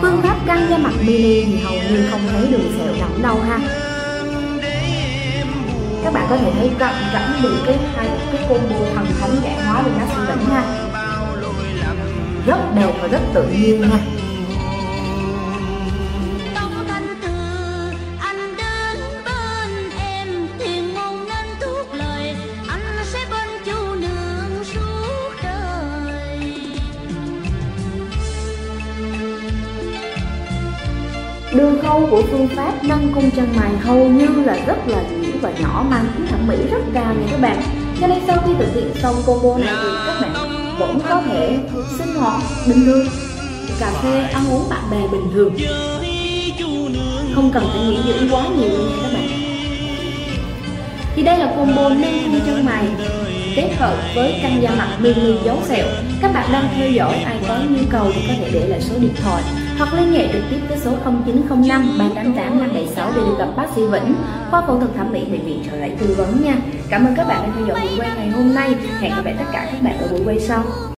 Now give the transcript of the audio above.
phương pháp căng da mặt mini thì hầu như không thấy đường sẹo nằm đâu ha. Các bạn có thể thấy cận cảnh được cái hai cái combo thần thánh trẻ hóa bên bác sĩ Vĩnh ha. Rất đẹp và rất tự nhiên nha Đường khâu của phương pháp nâng cung chân mày hầu như là rất là dễ và nhỏ, mang tính thẩm mỹ rất cao nha các bạn. Cho nên sau khi thực hiện xong combo này thì các bạn vẫn có thể sinh hoạt bình thường, cà phê, ăn uống bạn bè bình thường. Không cần phải nghỉ dưỡng quá nhiều nha các bạn. Thì đây là combo nâng cung chân mày kết hợp với căn da mặt mini dấu sẹo các bạn đang theo dõi, ai có nhu cầu thì có thể để lại số điện thoại hoặc liên hệ trực tiếp với số 0905 388 576 để được gặp bác sĩ Vĩnh. Khoa phẫu thuật thẩm mỹ bệnh viện trợ rẫy tư vấn nha. Cảm ơn các bạn đã theo dõi buổi quay ngày hôm nay. Hẹn gặp lại tất cả các bạn ở buổi quay sau.